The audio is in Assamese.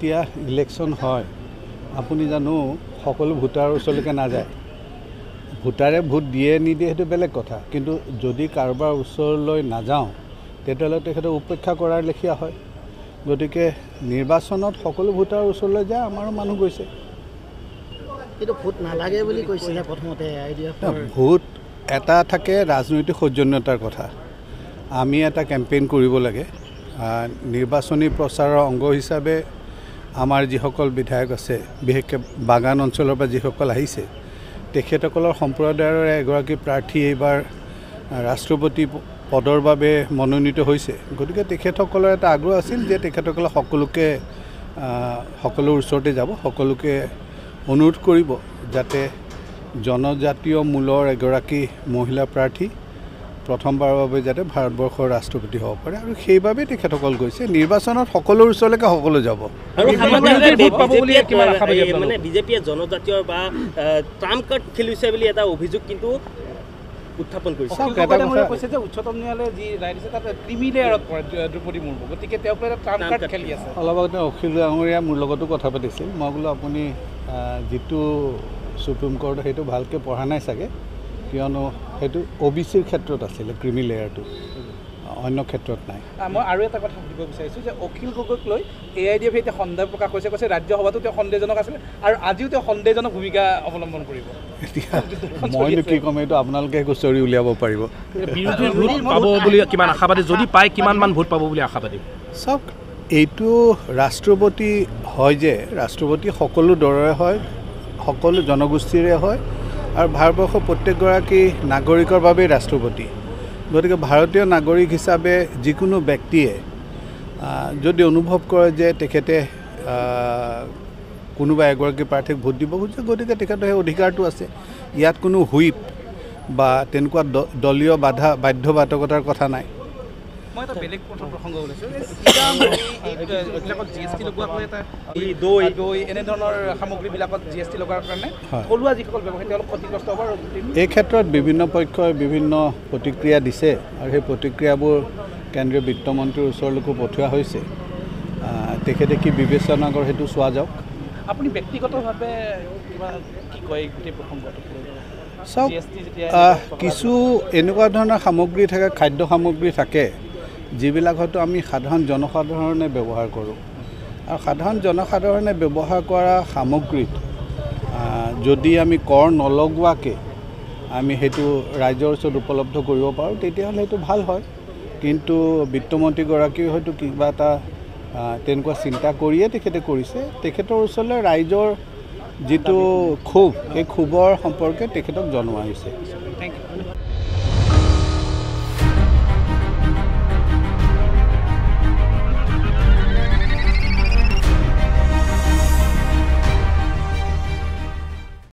যেতিয়া ইলেকশ্যন হয় আপুনি জানো সকলো ভোটাৰৰ ওচৰলৈকে নাযায়? ভোটাৰে ভোট দিয়ে নিদিয়ে সেইটো বেলেগ কথা। কিন্তু যদি কাৰোবাৰ ওচৰলৈ নাযাওঁ তেতিয়াহ'লে তেখেতক উপেক্ষা কৰাৰ লেখীয়া হয়। গতিকে নিৰ্বাচনত সকলো ভোটাৰৰ ওচৰলৈ যায় আমাৰো মানুহ গৈছে। কিন্তু ভোট নালাগে বুলি কৈছিলে প্ৰথমতে ভোট এটা থাকে ৰাজনৈতিক সৌজন্যতাৰ কথা। আমি এটা কেম্পেইন কৰিব লাগে। নিৰ্বাচনী প্ৰচাৰৰ অংগ হিচাপে আমাৰ যিসকল বিধায়ক আছে বিশেষকৈ বাগান অঞ্চলৰ পৰা যিসকল আহিছে তেখেতসকলৰ সম্প্ৰদায়ৰ এগৰাকী প্ৰাৰ্থী এইবাৰ ৰাষ্ট্ৰপতি পদৰ বাবে মনোনীত হৈছে। গতিকে তেখেতসকলৰ এটা আগ্ৰহ আছিল যে তেখেতসকলে সকলোকে সকলোৰ ওচৰতে যাব সকলোকে অনুৰোধ কৰিব যাতে জনজাতীয় মূলৰ এগৰাকী মহিলা প্ৰাৰ্থী প্ৰথমবাৰৰ বাবে যাতে ভাৰতবৰ্ষৰ ৰাষ্ট্ৰপতি হ'ব পাৰে আৰু সেইবাবেই তেখেতসকল গৈছে। নিৰ্বাচনত সকলোৰ ওচৰলৈকে সকলো যাব? মানে বিজেপিয়ে জনজাতীয় বা ট্ৰাম্প কাৰ্ড খেলিছে বুলি এটা অভিযোগ কিন্তু উত্থাপন কৰিছে। কৈছে যে উচ্চতম ন্যায়ালয়ে যি ৰায় দিছে তাত ক্ৰিমি লেয়াৰত পৰে দ্ৰৌপদী মুৰ্মু। গতিকে তেওঁক এটা ট্ৰাম্প কাৰ্ড খেলি আছে। অলপ আগতে অখিল ডাঙৰীয়া মোৰ লগতো কথা পাতিছিল। মই বোলো আপুনি যিটো ছুপ্ৰিম কোৰ্ট সেইটো ভালকৈ পঢ়া নাই চাগে। কিয়নো সেইটো অ' বি চিৰ ক্ষেত্ৰত আছিলে ক্ৰিমি লেয়াৰটো। অন্য ক্ষেত্ৰত নাই। মই আৰু এটা কথা সুধিব বিচাৰিছোঁ যে অখিল গগৈক লৈ এ আই ডি এফে এতিয়া সন্দেহ প্ৰকাশ কৰিছে কৈছে ৰাজ্যসভাতো তেওঁ সন্দেহজনক আছিলে আৰু আজিও তেওঁ সন্দেহজনক ভূমিকা অৱলম্বন কৰিব। এতিয়া মইনো কি ক'ম এইটো আপোনালোকে হুঁচৰি উলিয়াব পাৰিব। বিৰোধী ভোট পাব বুলি কিমান আশাবাদী? যদি পায় কিমান মান ভোট পাব বুলি আশাবাদী? চাওক এইটো ৰাষ্ট্ৰপতি হয় যে ৰাষ্ট্ৰপতি সকলো দলৰে হয় সকলো জনগোষ্ঠীৰে হয় আৰু ভাৰতবৰ্ষৰ প্ৰত্যেকগৰাকী নাগৰিকৰ বাবেই ৰাষ্ট্ৰপতি। গতিকে ভাৰতীয় নাগৰিক হিচাপে যিকোনো ব্যক্তিয়ে যদি অনুভৱ কৰে যে তেখেতে কোনোবা এগৰাকী প্ৰাৰ্থীক ভোট দিব খুজিছে গতিকে তেখেতৰ সেই অধিকাৰটো আছে। ইয়াত কোনো হুইপ বা তেনেকুৱা দলীয় বাধা বাধ্যবাধকতাৰ কথা নাই। মই এটা বেলেগ প্ৰথম প্ৰসংগ ওলাইছোঁ। এই চিৰা, মুড়ি, এই এইবিলাকত জি এছ টি লগোৱাকৈ এটা। এই দৈ। দৈ এনেধৰণৰ সামগ্ৰীবিলাকত জি এছ টি লগোৱাৰ কাৰণে হয়। থলুৱা যিসকল ব্যৱসায়ী তেওঁলোক ক্ষতিগ্ৰস্ত হ'ব আৰু এই ক্ষেত্ৰত বিভিন্ন পক্ষই বিভিন্ন প্ৰতিক্ৰিয়া দিছে আৰু সেই প্ৰতিক্ৰিয়াবোৰ কেন্দ্ৰীয় বিত্তমন্ত্ৰীৰ ওচৰলৈকো পঠিওৱা হৈছে। তেখেতে কি বিবেচনা কৰে সেইটো চোৱা যাওক। আপুনি ব্যক্তিগতভাৱে কিবা কি কয় এই গোটেই প্ৰসংগটোক লৈ? চাওক কিছু এনেকুৱা ধৰণৰ সামগ্ৰী থাকে খাদ্য সামগ্ৰী থাকে যিবিলাক হয়তো আমি সাধাৰণ জনসাধাৰণে ব্যৱহাৰ কৰোঁ। আৰু সাধাৰণ জনসাধাৰণে ব্যৱহাৰ কৰা সামগ্ৰীত যদি আমি কৰ নলগোৱাকৈ আমি সেইটো ৰাইজৰ ওচৰত উপলব্ধ কৰিব পাৰোঁ তেতিয়াহ'লে সেইটো ভাল হয়। কিন্তু বিত্তমন্ত্ৰীগৰাকীয়ে হয়তো কিবা এটা তেনেকুৱা চিন্তা কৰিয়ে তেখেতে কৰিছে। তেখেতৰ ওচৰলৈ ৰাইজৰ যিটো ক্ষোভ সেই ক্ষোভৰ সম্পৰ্কে তেখেতক জনোৱা হৈছে।